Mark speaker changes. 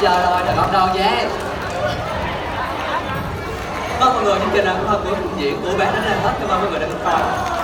Speaker 1: giờ rồi đã bắt đầu nhé có mọi người, những kịch là cũng hơi buổi diễn của bé đến đây hết. Cảm ơn mọi người đã theo dõi.